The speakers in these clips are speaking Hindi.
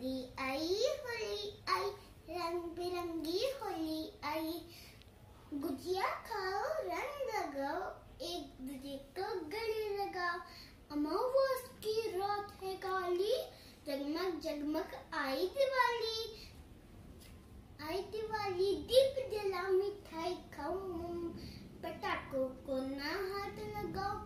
होली आई होली आई रंग बिरंगी होली आई। गुजिया खाओ, रंग लगाओ, एक दूसरे को गले लगाओ। अमावस की रात है काली, जगमग जगमग आई दिवाली। आई दिवाली, दीप जला, मिठाई खाओ पटाखों को ना हाथ लगाओ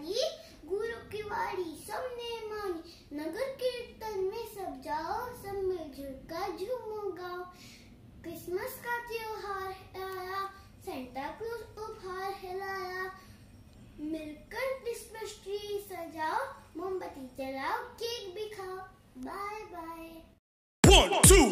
निराली गुरु की वाड़ी सबने मानी नगर कीर्तन में सब जाओ सब मिलजुल कर झूमो गाओ। क्रिसमस का त्योहार आया सेंटा क्लॉज उपहार हिलाया। मिलकर क्रिसमस ट्री सजाओ मोमबत्ती जलाओ केक भी खाओ। Bye bye One, two,